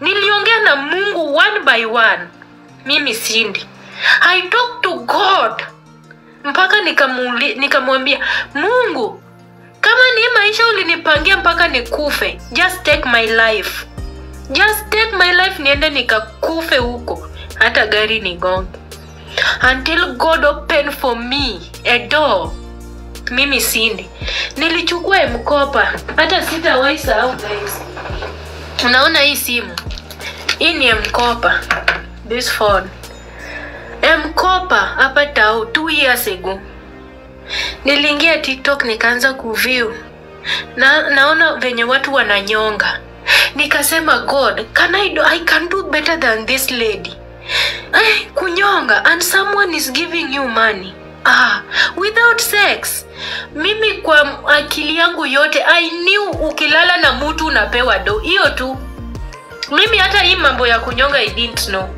niliongea na mungu one by one. Mimi sindi. I talk to god. Mpaka nikamwambia nika mungu kama ni maisha ulinipangia mpaka nikufe just take my life. Just take my life niende nikakufe huko hata gari nigonge. Until god open for me a door. Mimi sindi. Nilichukua mkopa hata sitawahi sahau guys unaona hii simu? Hii ni mkopa. This phone. Mkopa hapa tao two years ago. Niliingia tiktok nikaanza kuview. Na naona venye watu wananyonga. Nikasema god can I, do, i can do better than this lady. Eh, kunyonga and someone is giving you money ah, without sex. Mimi kwa akili yangu yote i knew ukilala na mtu unapewa do hiyo tu. Mimi hata hii mambo ya kunyonga i didn't know.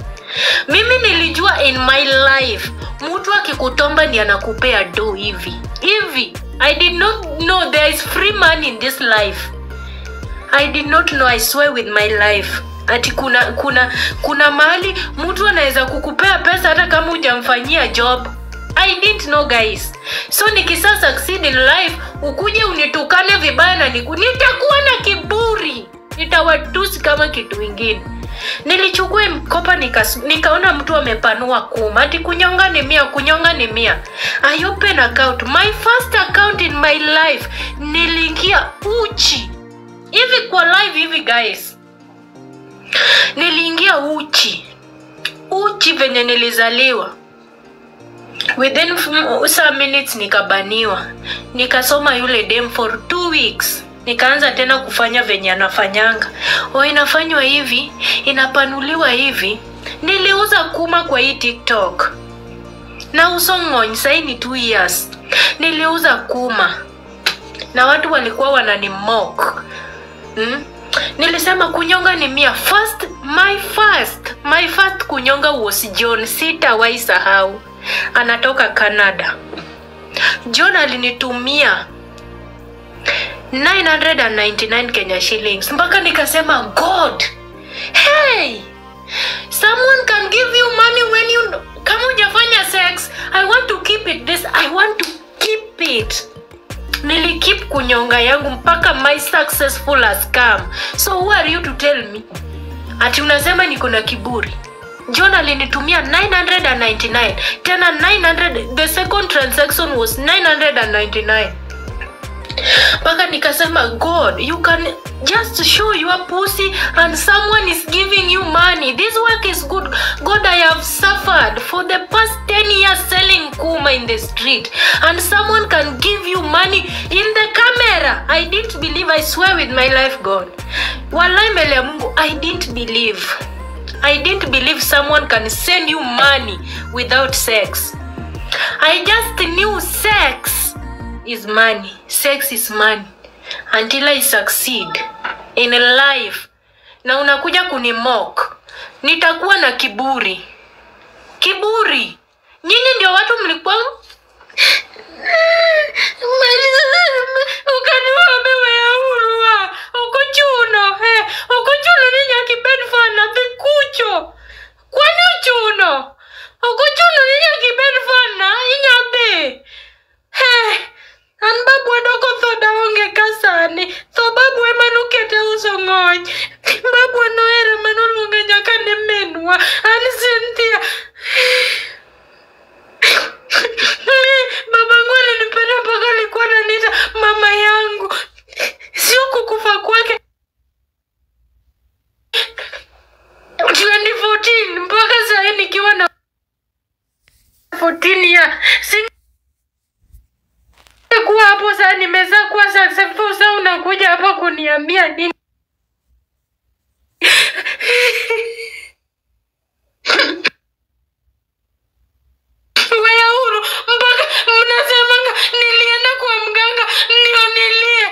Mimi nilijua in my life mtu akikutomba ni anakupea do hivi. Hivi. I did not know there is free money in this life. I did not know i swear with my life. Ati kuna kuna kuna mahali mtu anaweza kukupea pesa hata kama hujamfanyia job i didn't know guys. So nikisa succeed in life ukuje unitukane vibaya na niku nitakuwa na kiburi. Nitawatusi kama kitu ingine. Nilichukua mkopa nika, nikaona mtu amepanua kuma. Ati kunyonga ni mia kunyonga ni mia. I open account. My first account in my life niliingia uchi. Hivi kwa live hivi guys. Niliingia uchi. Uchi venye nilizaliwa within some minutes nikabaniwa. Nikasoma yule dem for two weeks. Nikaanza tena kufanya venye anafanyanga. O inafanywa hivi inapanuliwa hivi. Niliuza kuma kwa hii tiktok. Na usongony sahii ni two years. Niliuza kuma. Na watu walikuwa wananimok mm? nilisema kunyonga ni mia. First my first my first kunyonga was john sitawahi sahau anatoka canada. John alinitumia 999 kenya shillings. Mpaka nikasema god hey someone can give you money when you kama hujafanya sex i want to keep it this i want to keep it. Nilikip kunyonga yangu mpaka my successful has come. So who are you to tell me? Ati unasema niko na kiburi john alinitumia 999 tena 900 the second transaction was 999 mpaka nikasema god you can just show your pussy and someone is giving you money. This work is good. God i have suffered for the past 10 years selling kuma in the street. And someone can give you money in the camera. I didn't believe i swear with my life god. Walai mbele ya mungu i didn't believe i didn't believe someone can send you money without sex. I just knew sex is money. Sex is money. Until i succeed in life. Na unakuja kunimok nitakuwa na kiburi. Kiburi. Nyinyi ndio watu mlikuwa ok ochuno eh, ok ochuno ni nyaka ibed fan adhi kucho kwani ochuno ok ochuno ni nyaka ibed fan na eh, inya dhi eh, an babu adoko tho daonge ka sani tho babu ema nokete uso ng'ony babu nohere manoluonga nyaka ne minwa an Cynthia eh, mi baba ng'wana nipenda mpaka likuwa nanita mama yangu sio kukufa kwake. 2014 mpaka sahii nikiwa na 14 ya kuwa hapo saa nimezaa kuwa successful saa unakuja hapa kuniambia nini weya huru mpaka mnasemanga nilienda kwa mganga ndio nilie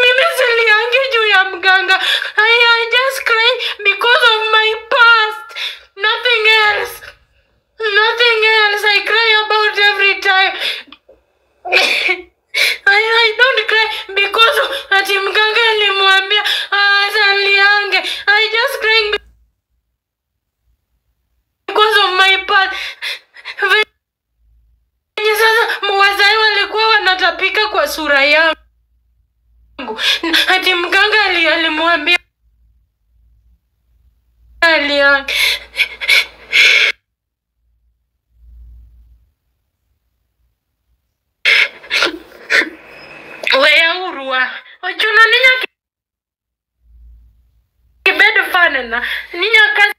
mimi siliangi juu ya mganga I, I just cry because of my past nothing else nothing else I cry about every time I, I don't cry because of ati mganga wangu ati mganga ali- alimwambia alia weya urua ochuno ninya kibedo fanena ninya kasi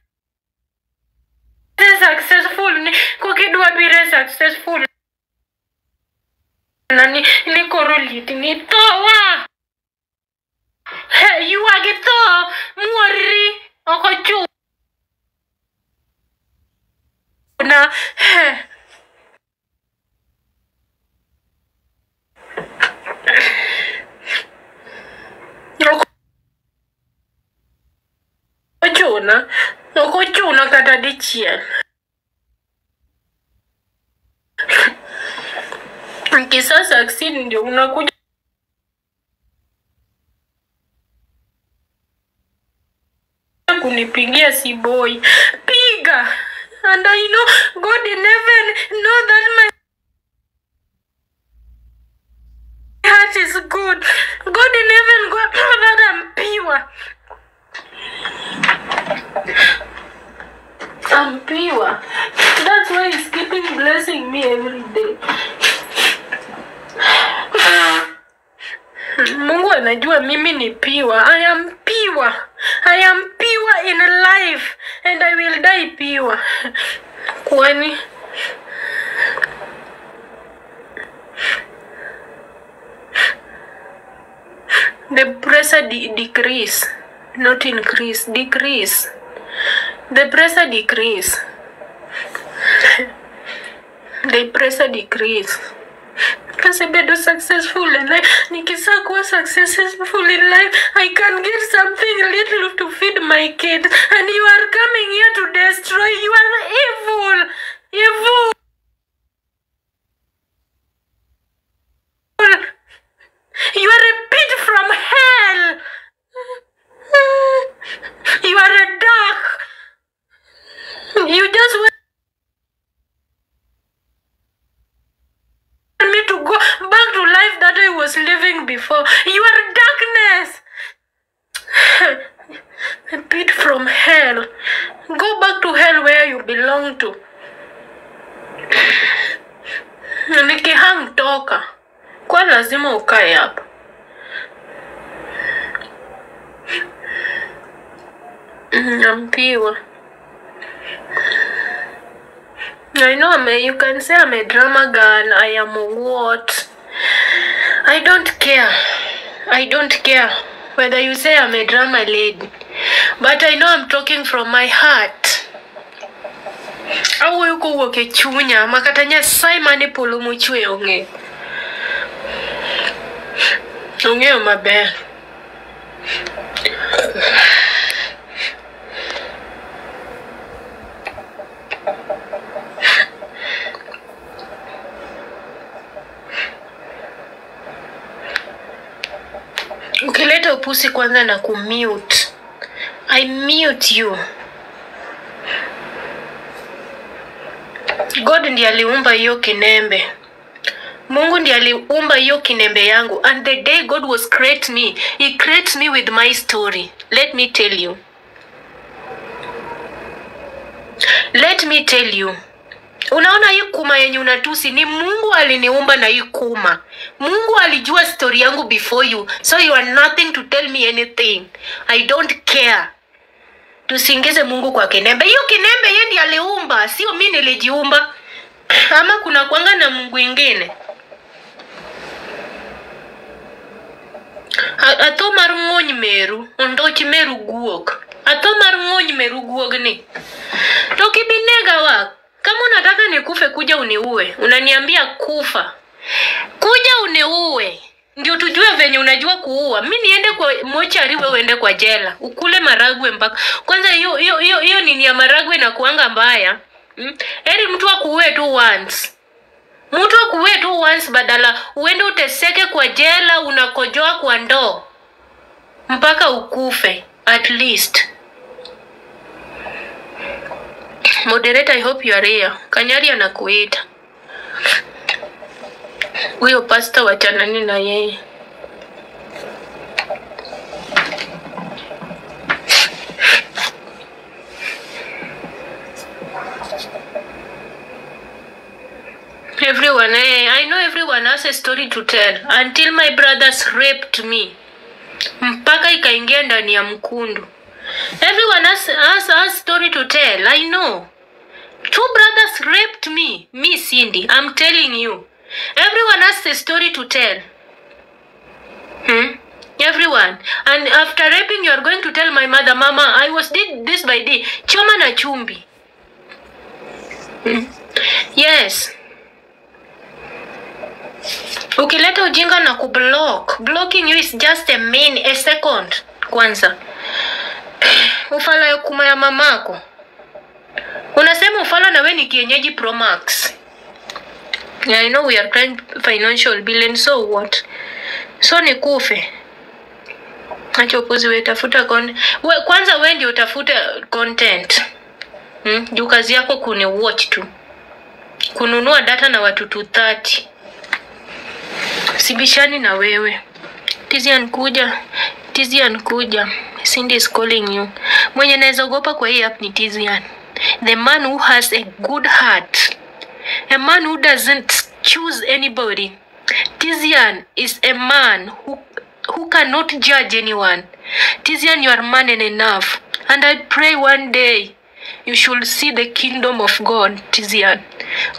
successful ni kokidwa bire successful nani ni koro lit ni towa He, ywagi tho muorri ok ochuna. Ochuna ok ochuna kata dichiel kisasa succeed ndio unakuja kunipigia si boy piga. And I know God in heaven know that my heart is good. God in heaven God know that I'm pure. I'm pure. That's why he's keeping blessing me every day Mungu anajua mimi ni piwa. I am piwa. I am piwa in life and I will die piwa. Kwani the pressure de- decrease, not increase, decrease. The pressure decrease. the pressure decrease. Kasi bado successful in life. Nikisa kuwa successful in life, I can get something little to feed my kids. And you are coming here to destroy. You are evil. Evil. You are a pit from hell. You are a dark. You just before. You are darkness. A bit from hell. Go back to hell where you belong to. Nikihang toka. Kwa lazima ukae hapa. Nampiwa. I know I'm a, you can say I'm a drama girl. I am what? I don't care. I don't care whether you say I'm a drama lady. But I know I'm talking from my heart. Awuoyo kowuok e chunya ma kata Nyasaye mane polo mochwe ong'eyo. Ong'eyo maber. Upusi kwanza na kumute. I mute you. God ndiye aliumba hiyo kinembe. Mungu ndiye aliumba hiyo kinembe yangu and the day God was create me, he create me with my story. Let me tell you. Let me tell you. Unaona hii kuma yenye unatusi ni Mungu aliniumba na hii kuma. Mungu alijua story yangu before you. So you are nothing to tell me anything. I don't care. Tusiingize Mungu kwa kinembe. Hiyo kinembe yeye ndiye aliumba, sio mimi nilijiumba. Ama kuna kwanga na Mungu ingine. Ato Atho mar ng'ony meru, ondoch meru guok. Atho mar ng'ony meru guogni. To kibinega wa, kama unataka nikufe kuja uniue. Unaniambia kufa. Kuja uniue. Ndio tujue venye unajua kuua. Mi niende kwa mochari, wewe uende kwa jela. Ukule maragwe mpaka. Kwanza hiyo hiyo hiyo hiyo nini ya maragwe na kuanga mbaya. Mm? Eri mtu akuue tu once. Mtu akuue tu once badala uende uteseke kwa jela unakojoa kwa ndoo mpaka ukufe at least. Moderator, I hope you are here. Kanyari anakuita huyo pasta, wachanani na yeye. Everyone, eh, I know everyone has a story to tell. Until my brothers raped me. Mpaka ikaingia ndani ya mkundu. Everyone has, has, has story to tell. I know two brothers raped me. Me cindy. I'm telling you. Everyone has a story to tell. Hmm? everyone. And after raping you are going to tell my mother mama i was did this by day choma na chumbi. Hmm? yes. Ukileta ujinga na kublock. Blocking you is just a main, a second. Kwanza. Ufala ya kuma ya mamako unasema ufala na we ni kienyeji pro max. Yeah, i know we are trying financial bill and so what? So ni kufe. Acha upuzi we tafuta kon we, kwanza we ndio utafuta content. Hmm? juu kazi yako kuni watch tu. Kununua data na watu tu 30. sibishani na wewe. Tizian kuja tizian kuja cindy is calling you. Mwenye naweza ogopa kwa hii app ni tizian the man who has a good heart a man who doesn't choose anybody tizian is a man who, who cannot judge anyone tizian you are man enough and i pray one day you should see the kingdom of god tizian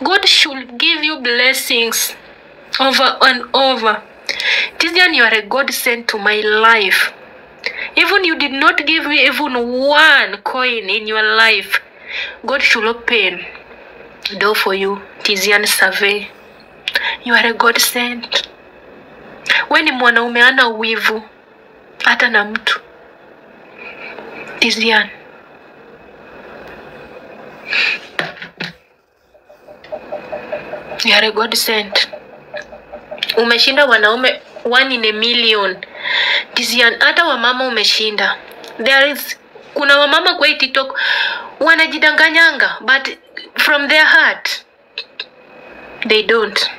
god should give you blessings over and over. Tizian, you are a God sent to my life. Even you did not give me even one coin in your life. God should open door for you, Tizian Survey. You are a God sent. We ni mwanaume ana uwivu hata na mtu. Tizian. You are a God sent umeshinda wanaume one in a million Tizian, hata wamama umeshinda there is kuna wamama kwa hii tiktok wanajidanganyanga but from their heart they don't.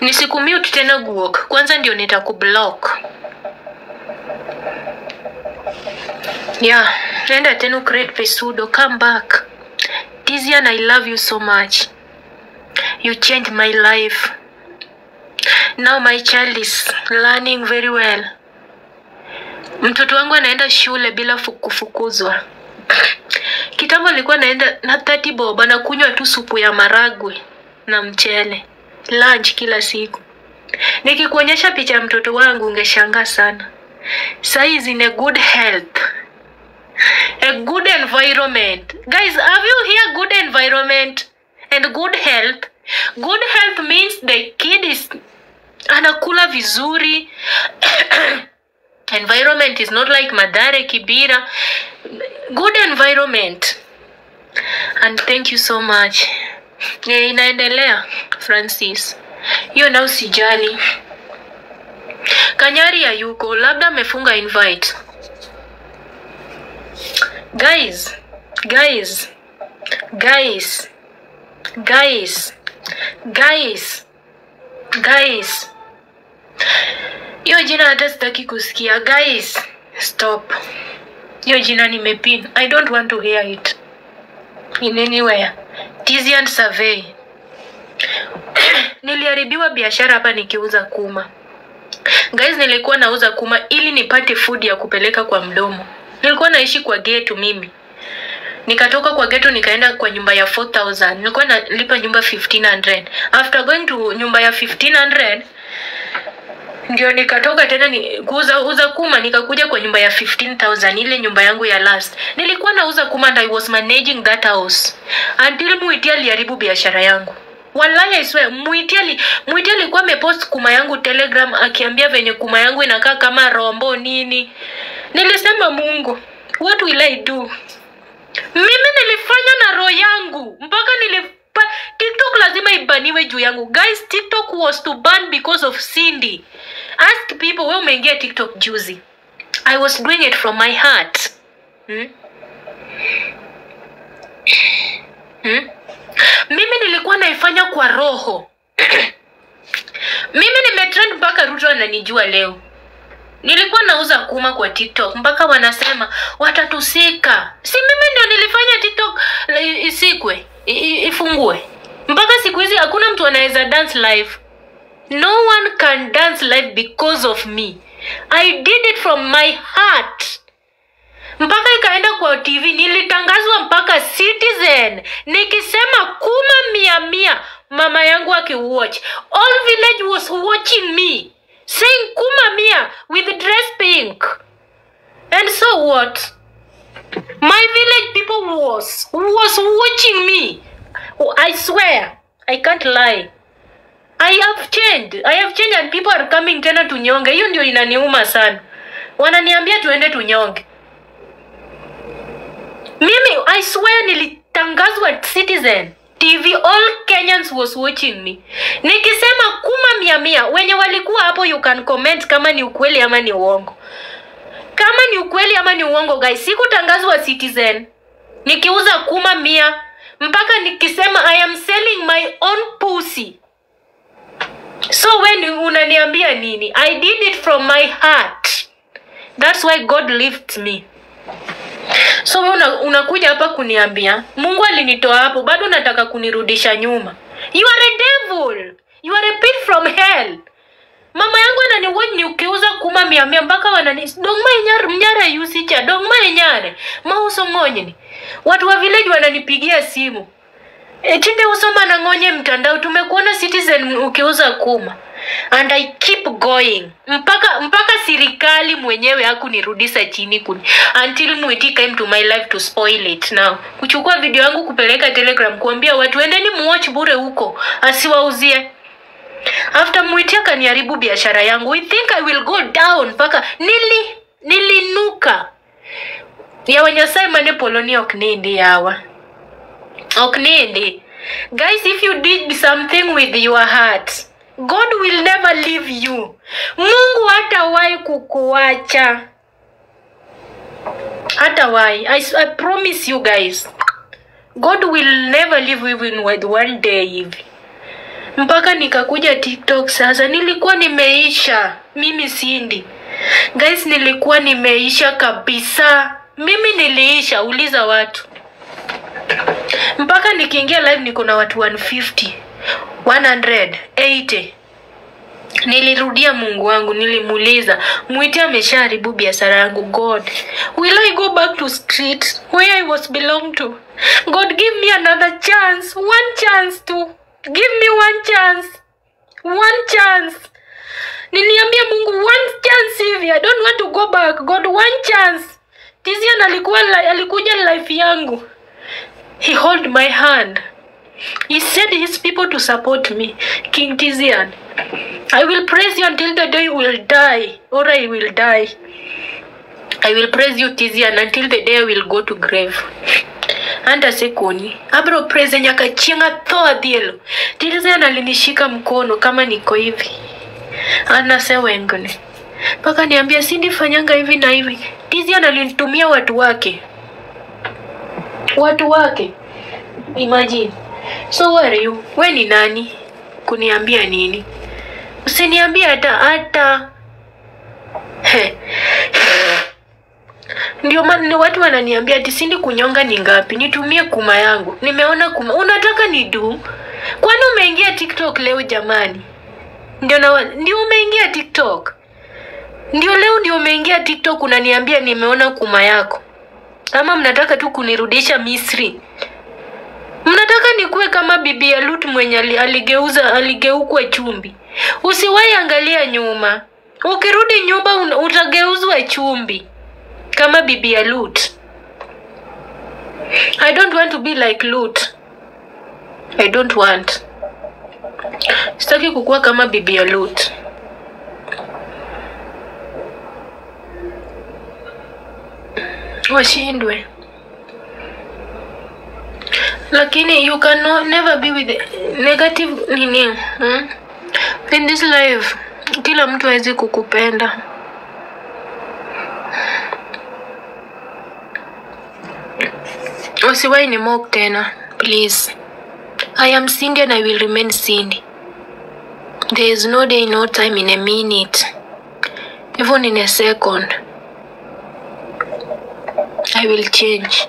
Ni siku nisikumute tena guok. Kwanza ndio nitakublock. Yeah nenda tena create pesudo come back. Tizian, i love you so much. You changed my life now my child is learning very well. Mtoto wangu anaenda shule bila fu- kufukuzwa. Kitambo alikuwa naenda na 30 bob anakunywa tu supu ya maragwe na mchele. Lunch kila siku. Nikikuonyesha picha ya mtoto wangu ungeshangaa sana. Saizi in a good health. A good environment. Guys have you here good environment and good health? Good health means the kid is anakula vizuri. Environment is not like madare kibira. Good environment. And thank you so much. E, inaendelea francis. Hiyo na usijali kanyari hayuko labda amefunga invite. Guys guys guys guys guys guys hiyo jina hata sitaki kusikia. Guys stop. Hiyo jina nimepin i don't want to hear it. In anywhere. Tizian survey. Niliharibiwa biashara hapa nikiuza kuma. Guys nilikuwa nauza kuma ili nipate food ya kupeleka kwa mdomo. Nilikuwa naishi kwa getu mimi. Nikatoka kwa geto nikaenda kwa nyumba ya 4000 nilikuwa nalipa nyumba 1500 after going to nyumba ya 1500 ndio nikatoka tena ni, kuuza uza kuma nikakuja kwa nyumba ya 15000 ile nyumba yangu ya last. Nilikuwa nauza kuma and i was managing that house. Until mwiti aliharibu biashara yangu. Wallahi I swear mwiti ali mwiti alikuwa amepost kuma yangu telegram akiambia venye kuma yangu inakaa kama rombo nini. Nilisema mungu what will i do? Mimi nilifanya na roho yangu mpaka nilipa tiktok lazima ibaniwe juu yangu. Guys tiktok was to ban because of cindy. Ask people we umeingia tiktok juzi? I was doing it from my heart. Hmm? Hmm? mimi nilikuwa naifanya kwa roho. Mimi nimetrend mpaka ruto ananijua leo. Nilikuwa nauza kuma kwa tiktok mpaka wanasema watatusika. Si mimi ndio nilifanya tiktok isikwe ifungue mpaka siku hizi hakuna mtu anaweza dance live. No one can dance live because of me. I did it from my heart. Mpaka ikaenda kwa tv nilitangazwa mpaka citizen. Nikisema kuma mia mia mama yangu akiwatch. All village was watching me saying kuma mia with dress pink. And so what? My village people was was watching me i swear i can't lie. I have changed. I have changed and people are coming tena tunyonge. Hiyo ndio inaniuma sana. Wananiambia tuende tunyonge. Mimi i swear nilitangazwa citizen tv all kenyans was watching me. Nikisema kuma mia mia wenye walikuwa hapo you can comment kama ni ukweli ama ni uongo. Kama ni ukweli ama ni uongo guys sikutangazwa citizen. Nikiuza kuma mia mpaka nikisema i am selling my own pussy. So when unaniambia nini? I did it from my heart. That's why god lifts me. So we una, unakuja hapa kuniambia mungu alinitoa hapo bado nataka kunirudisha nyuma. You are a devil. You are a pit from hell mama yangu ananiwa ni ukiuza kuma mia mia mpaka wanani dongma inyar mnyara yusicha dongma inyare mauso ng'onyni watu wa village wananipigia simu. E, tinde usoma na ng'onye mtandao tumekuona citizen ukiuza kuma. And i keep going. Mpaka mpaka serikali mwenyewe hakunirudisha chini kuni. Until mwiti came to my life to spoil it now. Kuchukua video yangu kupeleka telegram kuambia watu endeni muwatch bure huko. Asiwauzie after mwiti akaniharibu biashara yangu we think i will go down mpaka nili nilinuka. Ya nyasaye mane poloni ok nindi yawa. Ok nindi guys if you did something with your heart god will never leave you. Mungu hatawahi kukuacha. Hatawahi. I, i promise you guys. God will never leave you even with one day hivi mpaka nikakuja tiktok sasa nilikuwa nimeisha. Mimi sindi. Guys nilikuwa nimeisha kabisa. Mimi niliisha uliza watu. Mpaka nikiingia live niko na watu 150 180 nilirudia mungu wangu nilimuuliza mwiti ameshaharibu biashara yangu god will i go back to street where i was belong to? God give me another chance one chance to give me one chance. One chance. Niliambia mungu one chance hivi. I don't want to go back. God one chance. Tizian alikuwa alikuja life yangu. He hold my hand. He said his people to support me. King tizian i will praise you until the day you will die. Or i will die. I will praise you tizian until the day i will go to grave anda sekoni. Abro preze nyaka chieng' atho adhielo. Tizian alinishika mkono kama niko hivi. Anasewengni mpaka niambia sindifanyanga hivi na hivi? Tizian alinitumia watu wake. Watu wake. Imagine. So where are you? We ni nani? Kuniambia nini? Usiniambia hata hata. He. Ndio maana ni watu wananiambia ati kunyonga ni ngapi nitumie kuma yangu. Nimeona kuma unataka ni du kwani umeingia tiktok leo jamani? Ndio na ndio umeingia tiktok? Ndio leo ndio umeingia tiktok unaniambia nimeona kuma yako. Ama mnataka tu kunirudisha misri? Mnataka nikuwe kama bibi ya lut mwenye aligeuza aligeukwa chumbi. Usiwahi angalia nyuma. Ukirudi nyumba utageuzwa chumbi kama bibi ya lut. I don't want to be like lut. I don't want. Sitaki kukua kama bibi ya lut. Washindwe. Lakini you can never be with negative nini hmm? in this life kila mtu hawezi kukupenda usiwai ni mock tena please. I am cindy and i will remain cindy. There is no day no time in a minute. Even in a second i will change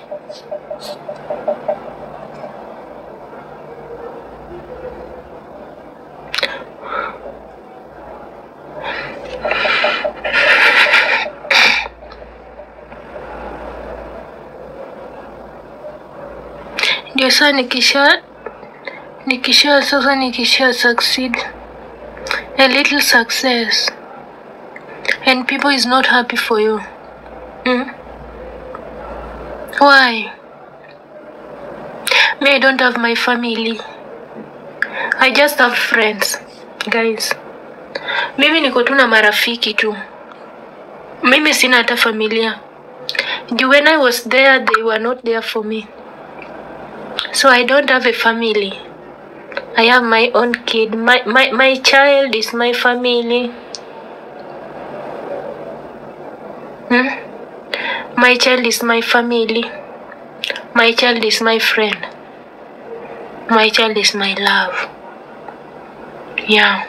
saa nikisha nikisha sasa nikisha succeed a little success. And people is not happy for you. Hmm? why? Me i don't have my family. I just have friends guys. Mimi niko tu na marafiki tu. Mimi sina hata familia. When i was there they were not there for me so i don't have a family. I have my own kid. My, my, my child is my family. Hmm? my child is my family. My child is my friend. My child is my love. Yeah.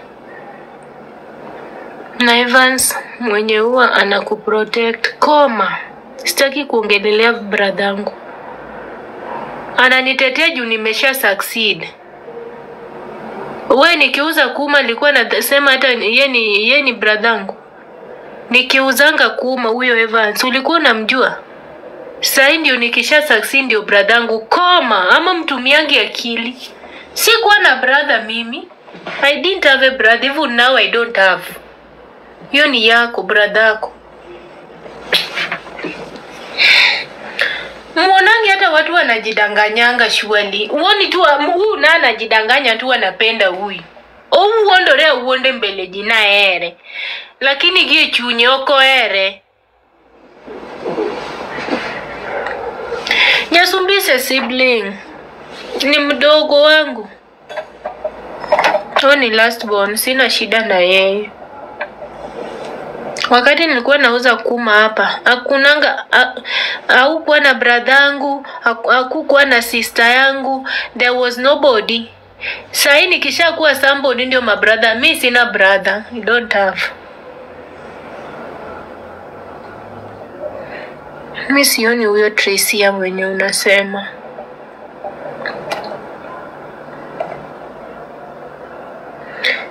Na Evans mwenye huwa anakuprotect. Koma. Sitaki kuongelelea bradhangu ananitetea juu nimesha succeed. We nikiuza kuma alikuwa nasema hata ye ni, ye ni bradhangu nikiuzanga kuma huyo Evans ulikuwa unamjua? Sahii ndio nikisha succeed ndio bradhangu koma ama mtumiangi akili. Sikuwa na brother mimi. I didn't have a brother even now i don't have. Hiyo ni yako brother yako mwonangi hata watu wanajidanganyanga shwali. uoni tu huu na anajidanganya tu anapenda huyu ouwondorea uwonde mbele jina ere. Lakini gie chunye oko ere. Nyasumbise sibling. Ni mdogo wangu. Tony last born sina shida na yeye wakati nilikuwa nauza kuma hapa hakunanga haukuwa na bradhangu hakukuwa na sister yangu there was nobody. Sahii nikishakuwa somebody ndio mabradha mi sina brother I don't have. Mi sioni huyo Tracia mwenye unasema.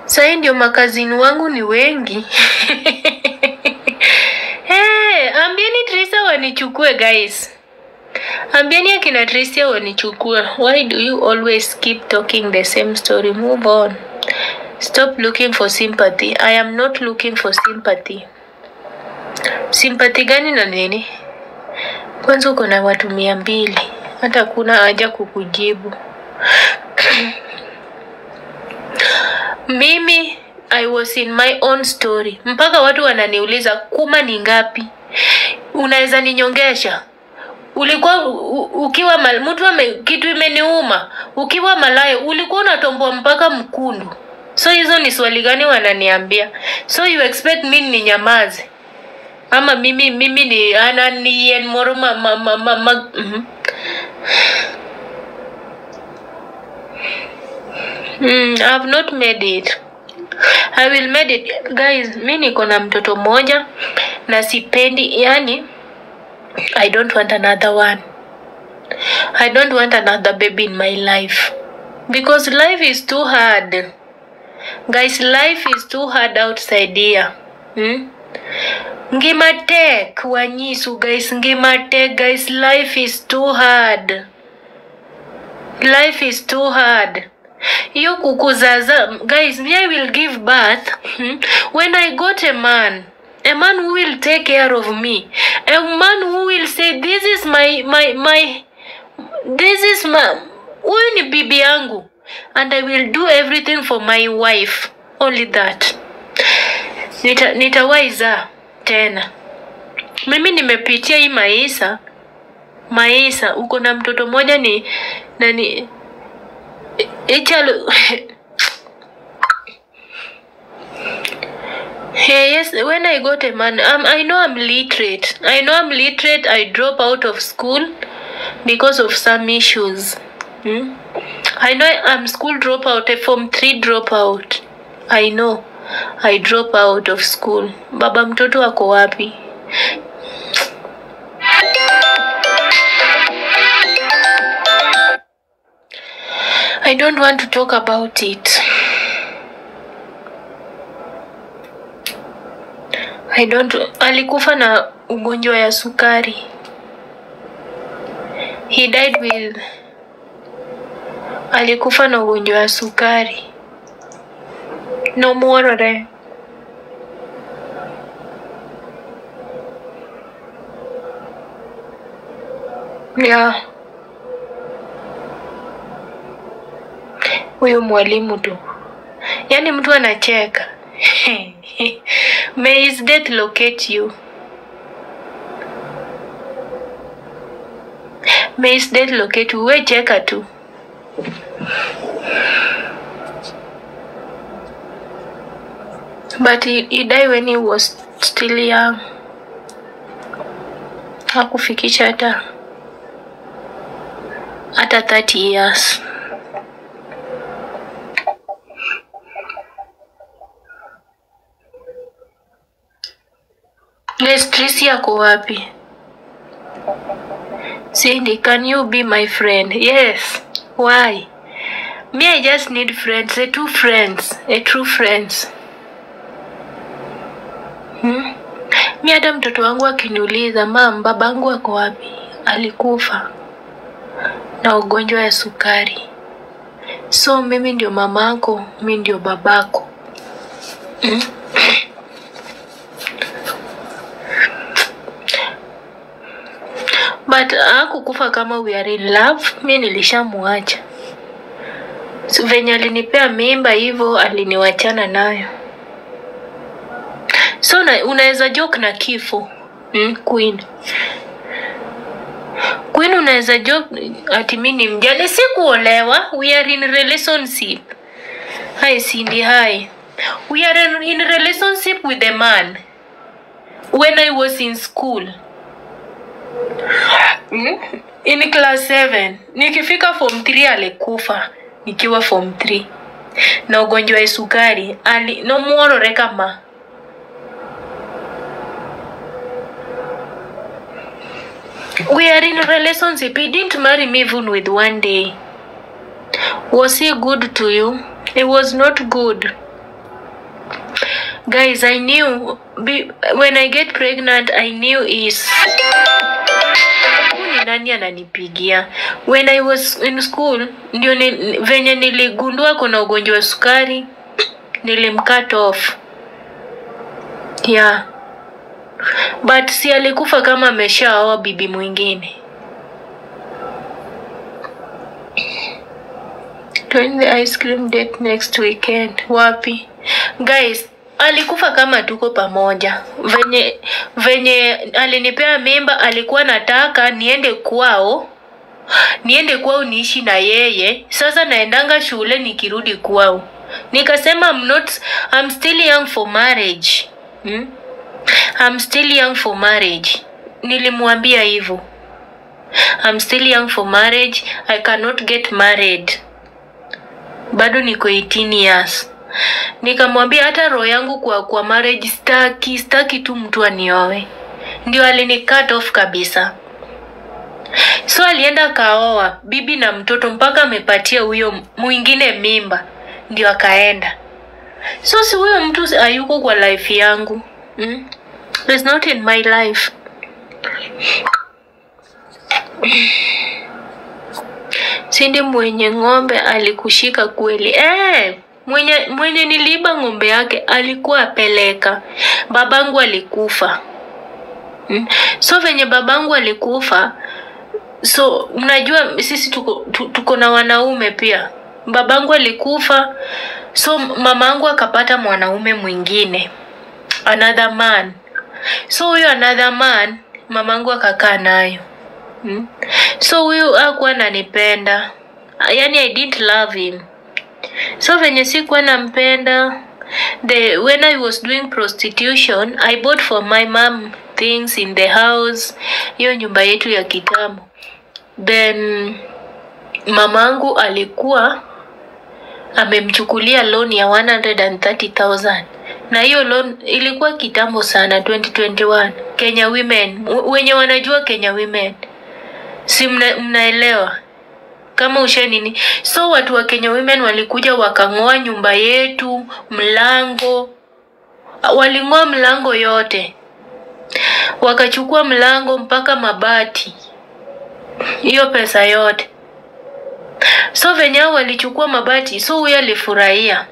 Sahii ndio makazini wangu ni wengi hey, ambieni Trisa wanichukue guys. Ambieni akina Tricia wanichukue why do you always keep talking the same story? Move on. Stop looking for sympathy. I am not looking for sympathy. Sympathy gani na nini? Kwanza uko na watu mia mbili. Hata kuna haja kukujibu. Mimi i was in my own story. Mpaka watu wananiuliza kuma ni ngapi unaweza ninyongesha ulikuwa ukiwa mal, mtu ame, kitu imeniuma ukiwa malaya ulikuwa unatomboa mpaka mkundu so hizo ni swali gani wananiambia so you expect mi ni nyamaze ama mimi mimi ni ananien moro ma, ma, ma, ma, ma, mm -hmm. Mm, I have not made it. I will made it. Guys, mi niko na mtoto mmoja na sipendi yani I don't want another one. I don't want another baby in my life. Because life is too hard. Guys, life is too hard outside here. Hmm? Ngima tek wanyisu guys, ngima tek guys, life is too hard. Life is too hard. hiyo kukuzaza guys me i will give birth hmm, when i got a man a man who will take care of me. A man who will say this is my my my this is my huyu ni bibi yangu and i will do everything for my wife. Only that. Nita nitawaiza tena. Mimi nimepitia hii maisa. Maisa uko na mtoto mmoja ni nani ichalo Hey, yes, when I got a man, um, I know I'm literate. I know I'm literate. I drop out of school because of some issues. Hmm? I know I'm school dropout, a form three dropout. I know. I drop out of school. Baba mtoto wako wapi? I don't want to talk about it. I don't alikufa na ugonjwa ya sukari. He died with alikufa na ugonjwa ya sukari. No more ore. Yeah. Huyu mwalimu tu, yaani mtu anacheka. May his death locate you. May his death locate you. We cheka tu. But he, he died when he was still young. Hakufikisha hata hata 30 years. Lestrisi yako wapi? Cindy, can you be my friend? Yes. Why? Me, I just need friends, a true friends, a true friends. Hmm? Mi hata mtoto wangu akiniuliza, mam, babangu ako wapi? Alikufa na ugonjwa ya sukari. So mimi ndio mamako, mi ndio babako. Hmm? But hakukufa kama we are in love, mi nilishamwacha So, venye alinipea mimba hivyo aliniwachana nayo. So na, unaweza joke na kifo mm, Queen. Queen unaweza joke ati mi ni mjane, si kuolewa. We are in relationship. hai Cindy, hai We are in relationship with a man. When I was in school. Mm? In class 7 nikifika form 3 alikufa nikiwa form 3 na ugonjwa wa sukari ali no muorore kama. We are in relationship he didn't marry me even with one day. Was he good to you? It was not good guys i knew be, when i get pregnant i knew is ni nani ananipigia? When i was in school ndio ni, venye niligundua kuna ugonjwa wa sukari nilimcut off. Yeah. But si alikufa kama ameshaoa bibi mwingine. Join the ice cream date next weekend. Wapi? Guys alikufa kama tuko pamoja. Venye venye alinipea mimba alikuwa nataka niende kwao. Niende kwao niishi na yeye. Sasa naendanga shule nikirudi kwao. Nikasema I'm not, I'm still young for marriage. Hmm? I'm still young for marriage. Nilimwambia hivyo. I'm still young for marriage. I cannot get married. Bado niko 18 years nikamwambia hata roho yangu kwa kwa marriage staki staki tu mtu anioe. Ndio alini cut off kabisa. So alienda kaoa bibi na mtoto mpaka amepatia huyo mwingine mimba. Ndio akaenda. So si huyo mtu hayuko kwa life yangu. Mm? He's not in my life. Sindi mwenye ng'ombe alikushika kweli. Eh, mwenye mwenye niliiba ng'ombe yake alikuwa apeleka. Babangu alikufa. Mm. so venye babangu alikufa so unajua sisi tuko, tuko na wanaume pia. Babangu alikufa so mamangu akapata mwanaume mwingine. Another man. So huyo another man mamangu akakaa nayo. Mm. so huyu akuwa nanipenda yani i didn't love him so venye sikuwa nampenda the when i was doing prostitution i bought for my mom things in the house hiyo nyumba yetu ya kitambo. Then mamangu alikuwa amemchukulia loan ya 130,000 na hiyo loan ilikuwa kitambo sana 2021 Kenya Women wenye wanajua Kenya Women. Si mna, mnaelewa kama ushe nini. So watu wa Kenya Women walikuja wakang'oa nyumba yetu mlango. Waling'oa mlango yote. Wakachukua mlango mpaka mabati. Hiyo pesa yote. So venye walichukua mabati so huyo alifurahia.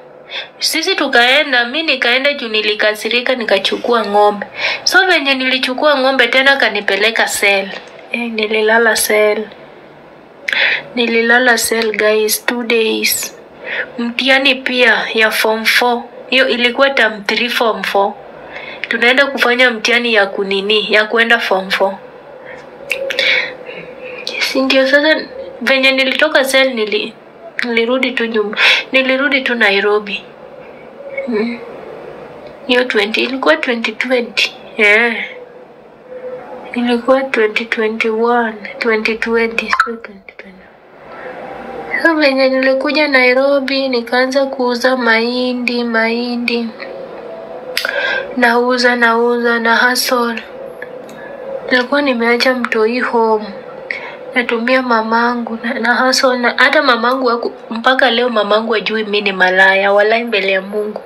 Sisi tukaenda mi nikaenda juu nilikasirika nikachukua ng'ombe. So venye nilichukua ng'ombe tena kanipeleka sel. Eh, nililala sel nililala Cell guys two days. Mtihani pia ya form 4 hiyo ilikuwa term 3 form 4 tunaenda kufanya mtiani ya kunini ya kuenda form 4 si ndio sasa? Venye nilitoka sel nili nilirudi tu nyumba nilirudi tu nairobi. Hmm. hiyo 20 ilikuwa 2020 yeah. Ilikuwa 2021 2020 sio 2020 so venye nilikuja nairobi nikaanza kuuza mahindi mahindi. Nauza nauza na hustle. Nilikuwa nimeacha mtoi home. Natumia mamangu na, na hustle na hata mamangu mpaka leo mamangu ajui mi ni malaya walai mbele ya mungu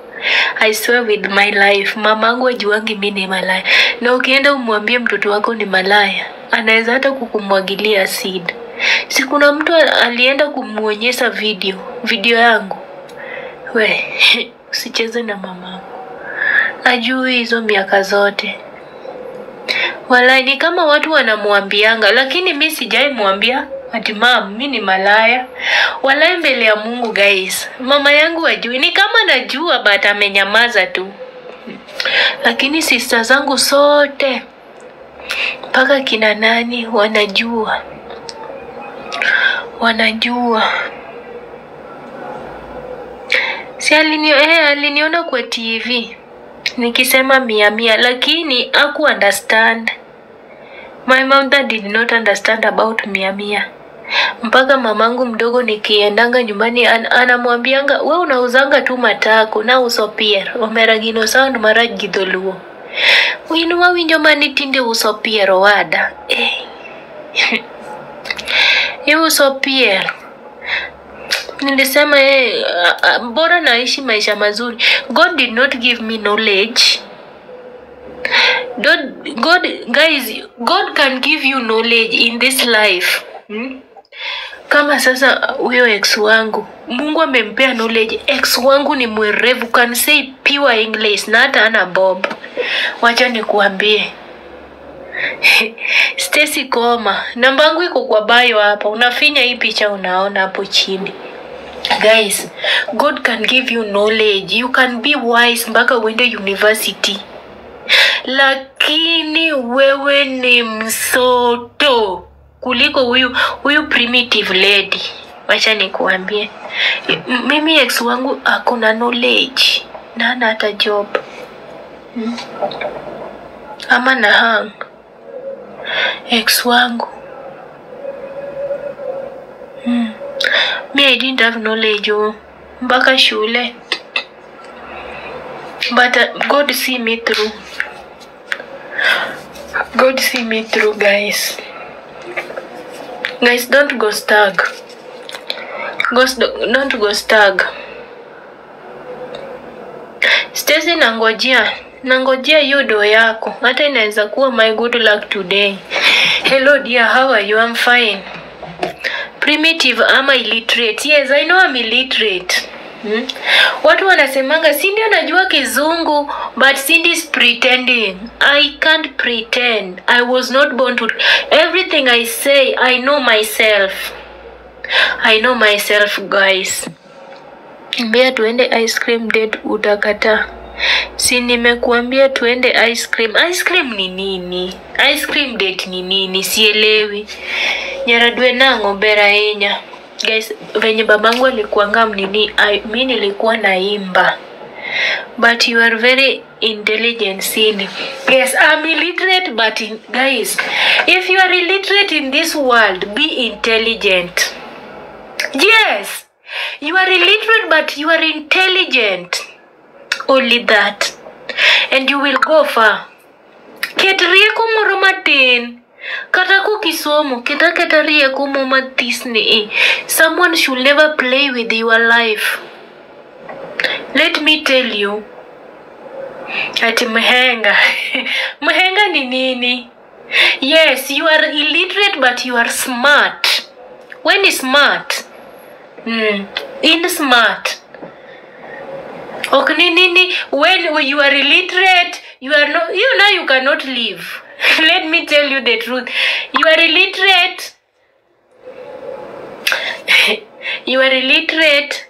I swear with my life. Mamangu ajuangi mi ni malaya. Na ukienda umwambie mtoto wako ni malaya anaweza hata kukumwagilia seed. Si kuna mtu alienda kumwonyesha video video yangu? We usicheze na mamangu. Ajui hizo miaka zote. Walai ni kama watu wanamwambianga, lakini mi sijai mwambia ati mam, mi ni malaya. Walai mbele ya Mungu guys, mama yangu ajui, ni kama najua but amenyamaza tu. Lakini sista zangu sote mpaka kina nani wanajua, wanajua. Si alini, eh, aliniona kwa TV nikisema mia mia, lakini aku understand. My mother did not understand about mia mia mpaka mamangu mdogo nikiendanga nyumbani an, anamwambianga we unauzanga tu matako na uso pier omeragino sound maraj gi dholuo winu wawinjo mani tinde uso pier owada eh. iuso pier nilisema eh, bora naishi maisha mazuri god did not give me knowledge God, God, guys, God can give you knowledge in this life. Hmm? Kama sasa huyo ex wangu, Mungu amempea knowledge. Ex wangu ni mwerevu, can say pure English na hata ana bob. Wacha nikuambie. Stacy Koma, namba yangu iko kwa bio hapa. Unafinya hii picha unaona hapo chini. Guys, God can give you knowledge. You can be wise mpaka uende university lakini wewe ni msoto kuliko huyu huyu primitive lady. Wacha nikuambie, mimi ex wangu akona knowledge na hana hata job hmm? ama na hang ex wangu hmm. mi I didn't have knowledge oh. mpaka shule but uh, God see me through God see me through, guys. Guys, don't go stag. Ghost, don't go stag. stezi nangojea nangojea hiyo do yako, hata inaweza kuwa my good luck today. Hello dear, how are you? I'm fine. Primitive ama illiterate? Yes, I know I'm illiterate. Hmm? Watu wanasemanga si ndio najua kizungu but Cindy is pretending. I can't pretend. I was not born to everything I say I know myself. I know myself guys. Mbea tuende ice cream date utakataa. Si nimekuambia tuende ice cream. Ice cream ni nini? Ice cream date ni nini? Sielewi. Nyaradwe nango bera enya guys venye babangu alikuanga mnini mi nilikuwa naimba. But you are very intelligent sini. Yes i'm illiterate but in, guys if you are illiterate in this world be intelligent. Yes you are illiterate but you are intelligent. Only that. And you will go far. Ket rieko moro matin kata kokisomo ket aketa mama tisne someone should never play with your life. Let me tell you. Ati mhenga. Mhenga ni nini? Yes you are illiterate but you are smart. When is smart? Mm. in smart. Ok ni nini? When you are illiterate you are no you know you cannot live let me tell you the truth. You are illiterate. You are illiterate.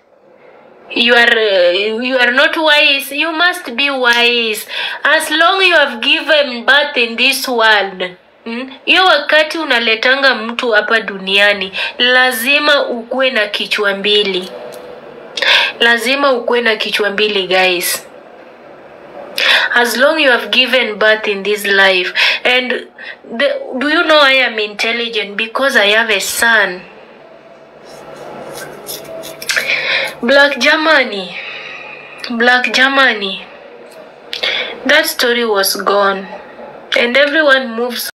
You are uh, you are not wise. You must be wise. As long you have given birth in this world hiyo mm, wakati unaletanga mtu hapa duniani lazima ukuwe na kichwa mbili. Lazima ukuwe na kichwa mbili guys as long you have given birth in this life. And the, do you know i am intelligent? Because i have a son. Black germany. Black germany. That story was gone. And everyone moves